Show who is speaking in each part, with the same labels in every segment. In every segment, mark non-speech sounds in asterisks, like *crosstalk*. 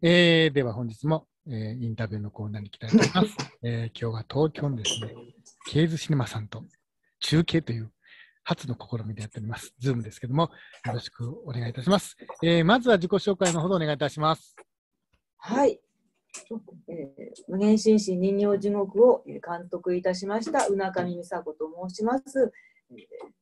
Speaker 1: えー、では本日も、えー、インタビューのコーナーに行きたいと思います。*laughs* えー、今日は東京のですね、ケーズシネマさんと中継という初の試みでやっております。ズームですけども、よろしくお願いいたします。えー、まずは自己紹介のほどお願いいたします。
Speaker 2: はい。えー、夢幻紳士人形地獄を監督いたしました海上ミサコと申します。えー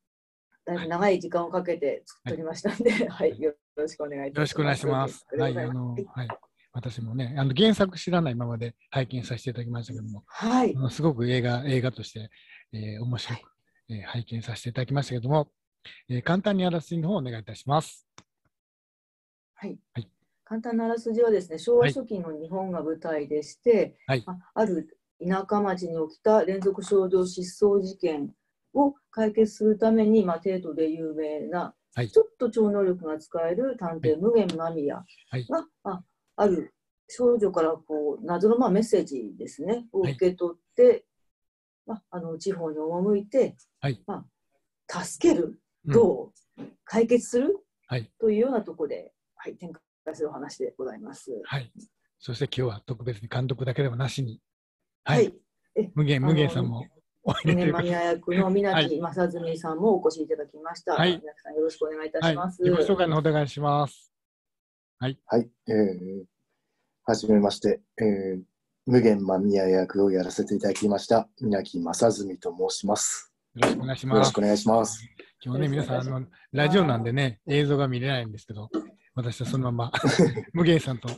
Speaker 2: だい。ぶ長い時間をかけて作っておりましたので、はい、はい、よろしくお願いいたします。よろしくお願いします。
Speaker 1: はい、あの、はい、私もね、あの原作知らないままで拝見させていただきましたけども、はい、すごく映画映画として、えー、面白く、えー、拝見させていただきましたけども、えー、簡単にあらすじの方をお願いいたします。
Speaker 2: はい。はい、簡単なあらすじはですね、昭和初期の日本が舞台でして、はい、あある田舎町に起きた連続少女失踪事件を解決するために、まあ、程度で有名な、はい、ちょっと超能力が使える探偵、無限間宮が、はい、あある少女からこう謎のまあメッセージですね、を受け取って、まあ、あの地方に赴いて、まあ、助ける、どう、うん、解決する、というようなところで、はい、展開するお話でございます。
Speaker 1: はい、そして今日は特別に監督だけではなしに、はい、無限無限さんも
Speaker 2: ね、マニア役の皆木正純さんもお越しいただきました。はい、皆さんよろしくお願いいたします。
Speaker 1: はい、自己紹介のお願いします。
Speaker 3: はい。はい、えー、はじめまして、えー、無限マニア役をやらせていただきました、皆木正純と申します。
Speaker 1: よろしくお願いします。
Speaker 3: よろしくお願いします。
Speaker 1: 今日ね、皆さん、あの、ラジオなんでね、映像が見れないんですけど、私はそのまま *laughs* 無限さんと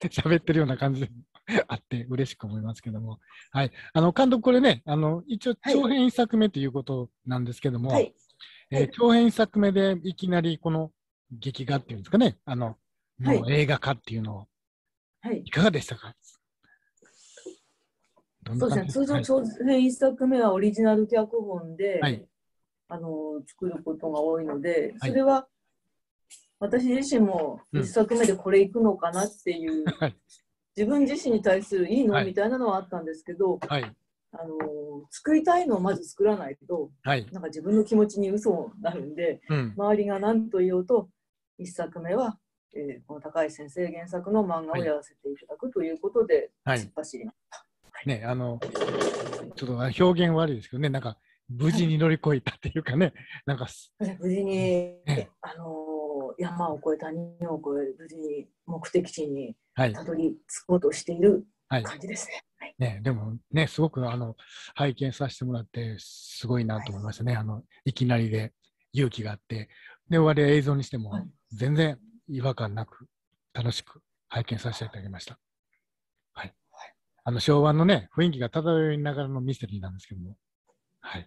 Speaker 1: 喋ってるような感じで *laughs* あって嬉しく思いますけども。はい。あの、監督、これね、あの、一応、長編一作目ということなんですけども、はい、えー、長編一作目でいきなりこの劇画っていうんですかね、あの、もう映画化っていうのを、はい、いかがでしたか、
Speaker 2: そうですね、通常長編一作目はオリジナル脚本で、はい、あの作ることが多いので、それは私自身も一作目でこれいくのかなっていう、はい、自分自身に対するいいの、はい、みたいなのはあったんですけど、はい、あの作りたいのをまず作らないと、はい、なんか自分の気持ちに嘘になるんで、うん、周りが何と言おうと一作目は、えー、この高橋先生原作の漫画をやらせていただくということで、突っ走りました。
Speaker 1: ね、あのちょっと表現悪いですけどね、なんか無事に乗り越えたっていうかね、なんか
Speaker 2: 無事に、ね、あの山を越え谷を越え無事に目的地にたどり着こうとしている感じですね。はい、
Speaker 1: ねでもね、すごくあの拝見させてもらって、すごいなと思いましたね、はい、あのいきなりで勇気があって、で、終わりは映像にしても、全然違和感なく、楽しく拝見させていただきました。はい。あの昭和のね、雰囲気が漂いながらのミステリーなんですけども。はい。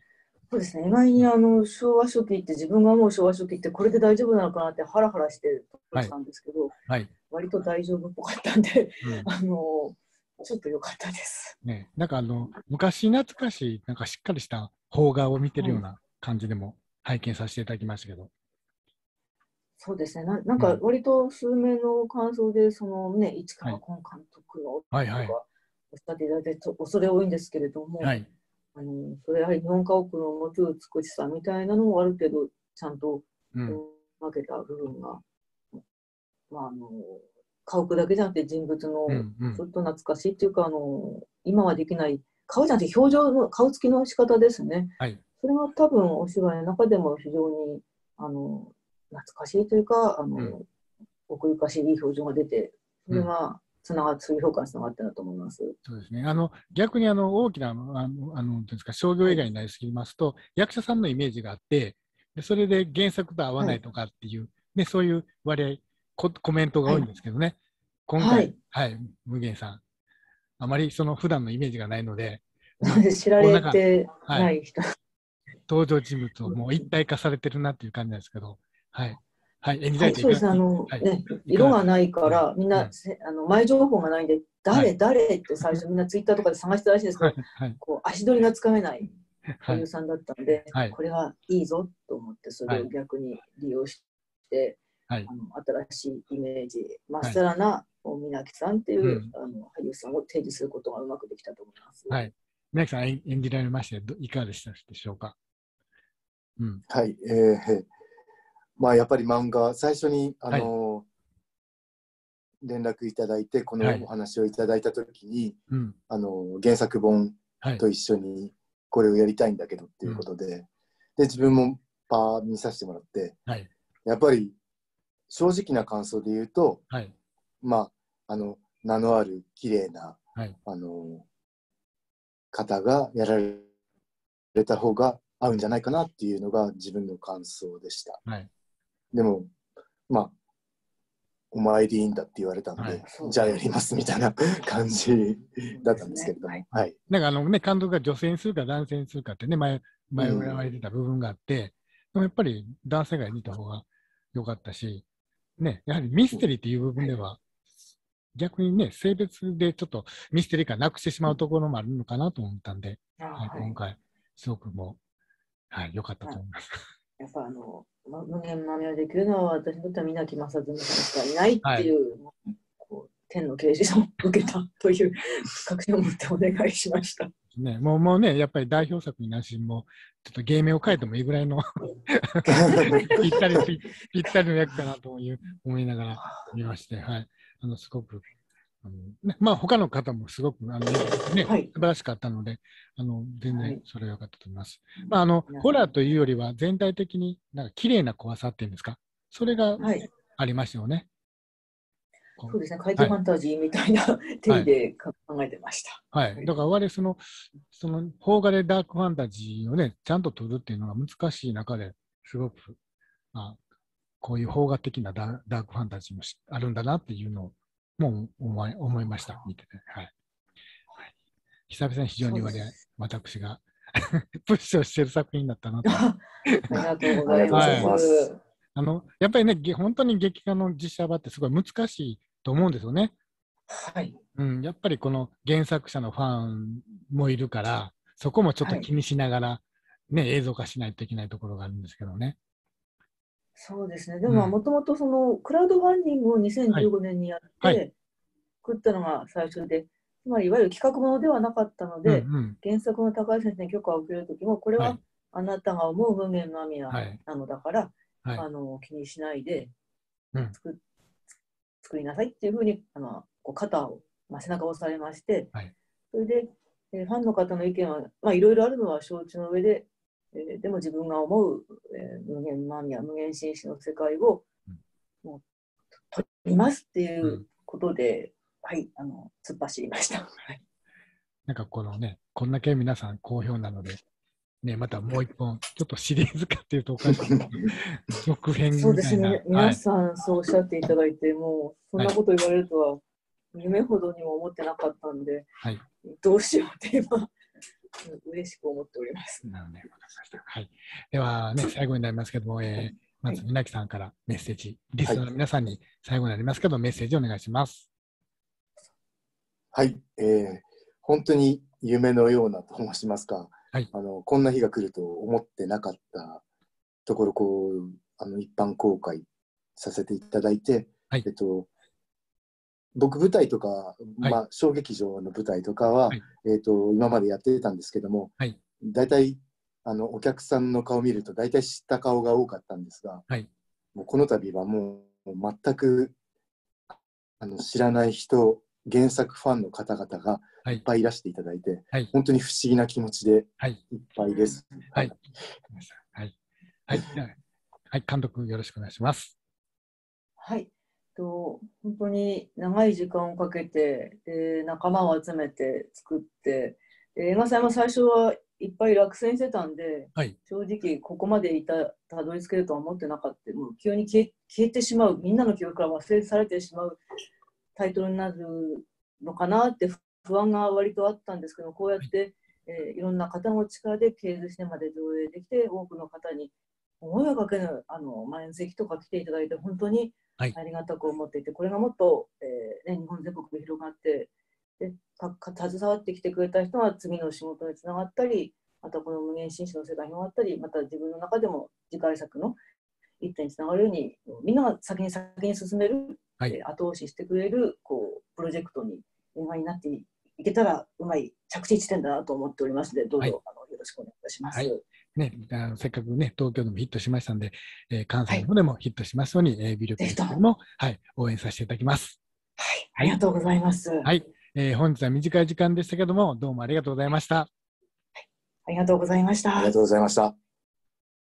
Speaker 2: そうですね、意外にあの昭和初期って自分が思う昭和初期ってこれで大丈夫なのかなってハラハラしてたんですけど、はい、割と大丈夫っぽかったんで、うん、*laughs* あのちょっと良かったです。
Speaker 1: ね、なんかあの昔懐かしいなんかしっかりした邦画を見てるような感じでも拝見させていただきましたけど。
Speaker 2: そうですね。な、なんか割と数名の感想で、そのね、市川崑監督のとか、はいはい。はい、おっしゃっていただいて、恐れ多いんですけれども、はいあのそれやはり日本家屋の持つ美しさみたいなのもある程度ちゃんと、うん、分けた部分が、まあ、あの家屋だけじゃなくて人物のちょっと懐かしいっていうか、あの今はできない顔じゃなくて表情の顔つきの仕方ですね、はい、それが多分お芝居の中でも非常にあの懐かしいというかあの、うん、奥ゆかしいいい表情が出てそれがつながそういう評価につながってると思います。
Speaker 1: そうですね。あの逆にあの大きなあのあのですか商業映画になりすぎますと、役者さんのイメージがあって、でそれで原作と合わないとかっていう、はい、ねそういう割合ココメントが多いんですけどね。はい、今回、はい、はい、無限さんあまりその普段のイメージがないので、*laughs*
Speaker 2: 知られてない人、はい、
Speaker 1: 登場人物をもう一体化されてるなっていう感じなんですけど、はい。はい、演
Speaker 2: じたいそうですあの、はい、ね、色がないから、みんな、あの前情報がないんで、誰、誰って最初みんなツイッターとかで探してたらしいですけど、こう足取りがつかめない俳優さんだったんで、これはいいぞと思って、それを逆に利用して、あの新しいイメージ、まっさらな皆木さんっていう、あの俳優さんを提示することがうまくできたと思います。
Speaker 1: はい。皆木さん演じられまして、いかがでしたでしょうか？
Speaker 3: うん、はい、えー、まあやっぱり漫画最初にあの、はい、連絡いただいて、このお話をいただいたときに、はい、あの原作本と一緒にこれをやりたいんだけどっていうことで、はい、で自分もパー見させてもらって、はい、やっぱり正直な感想で言うと、まあ、あの名のある綺麗な、あの方がやられた方が合うんじゃないかなっていうのが自分の感想でした。でも、まあ、お前でいいんだって言われたんで、はい、じゃあやりますみたいな感じだったんですけれども、ね、はい。
Speaker 1: なんかあのね、監督が女性にするか男性にするかってね、前、前言われてた部分があって、うん、でもやっぱり男性が見た方が良かったし、ね、やはりミステリーっていう部分では、逆にね、性別でちょっとミステリー感なくしてしまうところもあるのかなと思ったんで、はい、今回、すごくもう、はい、良かったと思います。
Speaker 2: やっぱあの、ま、無限豆をできるのは私にとっては皆木正純さんしかいないっていう、はい、こう天の啓示を受けたという確信を持ってお願いしました。
Speaker 1: ね、もうもうね、やっぱり代表作になしも、ちょっと芸名を変えてもいいぐらいのぴったりぴったりの役かなという思いながら見まして、はい、あのすごくあのね、まあ他の方もすごくあの、ねはい、素晴らしかったので、あの全然それは良かったと思います。はい、まああのホラーというよりは全体的になんか綺麗な怖さっていうんですか、それがありましたよね。
Speaker 2: そうですね、怪奇ファンタジーみたいな、はい、定義で考えてました。
Speaker 1: はい。だから、我々その、その、邦画でダークファンタジーをね、ちゃんと撮るっていうのが難しい中ですごく、まあ、こういう邦画的なダークファンタジーもあるんだなっていうのをもう思い思いました、見てて。はい。はい、久々に非常に私が *laughs* プッシュをしている作品だったなと。*laughs* あ
Speaker 2: りがとうございます。はい、
Speaker 1: あのやっぱりね、本当に劇画の実写版ってすごい難しいと思うんですよね。
Speaker 2: はい。
Speaker 1: うん、やっぱりこの原作者のファンもいるから、そこもちょっと気にしながら、ね、はい、映像化しないといけないところがあるんですけどね。
Speaker 2: そうですね。でも、もともとそのクラウドファンディングを2015年にやって、はい、作ったのが最初で、つまりいわゆる企画ものではなかったので、うんうん、原作の高橋先生に許可を受けるときも、これはあなたが思う無限の網なのだから、はい、あの気にしないで作,、作りなさいっていうふうにあのこう肩を、まあ、背中を押されまして、はい、それで、えー、ファンの方の意見は、まあ、いろいろあるのは承知の上で、えー、でも自分が思う、えー、無限マミや無限紳士の世界を、もう取りますっていうことで、うん、はい、あの突っ走りました。*laughs* はい、
Speaker 1: なんかこのね、こんだけ皆さん好評なので、ね、またもう一本、ちょっとシリーズ化っていうとおかしい *laughs* 続編みたいな。
Speaker 2: そうですね、皆さんそうおっしゃっていただいて、もうそんなこと言われるとは、夢ほどにも思ってなかったんで、はい、どうしようって今、嬉しく思っております。なるほど、
Speaker 1: はい。ではね、*laughs* 最後になりますけども、えー、まず、稲木さんからメッセージ、リスナーの皆さんに最後になりますけど、メッセージお願いします。
Speaker 3: はい、えー、本当に夢のようなと申しますか、はい、あのこんな日が来ると思ってなかったところ、こうあの一般公開させていただいて、はい、えっと、僕舞台とか、はい、まあ、小劇場の舞台とかは、はい、えーと、今までやってたんですけども、はい、大体あのお客さんの顔を見ると大体知った顔が多かったんですが、はい、もうこの度はもう全くあの知らない人原作ファンの方々がい。っぱいいらしていただいて、はい、本当に不思議な気持ちでい。っぱいです。
Speaker 1: はい、はい、はい、はい、監督よろしくお願いします。
Speaker 2: はい。と本当に長い時間をかけてで仲間を集めて作って映画祭も最初はいっぱい落選してたんで、はい、正直ここまでいたたどり着けるとは思ってなかった。もう急に消え消えてしまう。みんなの記憶から忘れされてしまうタイトルになるのかなって不安が割とあったんですけどこうやって、えー、いろんな方の力で経図してまで上映できて多くの方に思いをかけぬあの満席とか来ていただいて本当にありがたく思っていて、はい、これがもっと、えーね、日本全国で広がってでかか携わってきてくれた人は次の仕事につながったりまたこの無限紳士の世界に広がったりまた自分の中でも次回作の一点につながるようにみんなが先に先に進める、はい、えー、後押ししてくれるこうプロジェクトに映画になっていけたらうまい着地地点だなと思っておりますのでどうぞ、はい、あのよろしくお願いいたします。はい
Speaker 1: ね、あのせっかくね、東京でもヒットしましたんで、えー、関西の方でもヒットしますように、はい、えー、微力ですけども、はい、応援させていただきます。
Speaker 2: ありがとうございます。
Speaker 1: はい、えー、本日は短い時間でしたけども、どうもありがとうございました。はい、
Speaker 2: ありがとうございました。
Speaker 3: ありがとうございました。